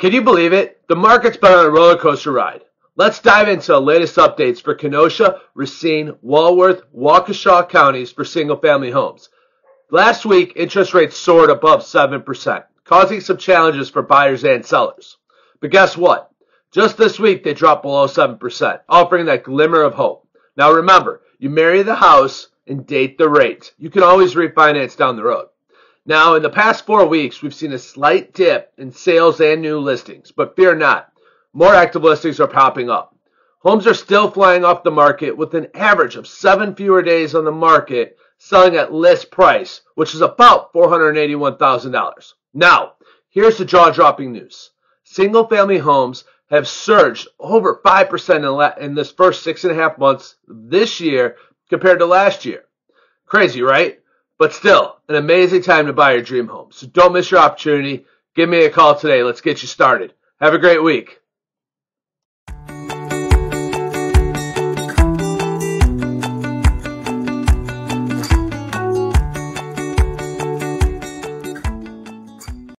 Can you believe it? The market's been on a roller coaster ride. Let's dive into the latest updates for Kenosha, Racine, Walworth, Waukesha counties for single family homes. Last week, interest rates soared above 7%, causing some challenges for buyers and sellers. But guess what? Just this week, they dropped below 7%, offering that glimmer of hope. Now remember, you marry the house and date the rate. You can always refinance down the road. Now, in the past four weeks, we've seen a slight dip in sales and new listings, but fear not, more active listings are popping up. Homes are still flying off the market with an average of seven fewer days on the market selling at list price, which is about $481,000. Now, here's the jaw dropping news. Single family homes have surged over 5% in, in this first six and a half months this year compared to last year. Crazy, right? But still, an amazing time to buy your dream home. So don't miss your opportunity. Give me a call today. Let's get you started. Have a great week.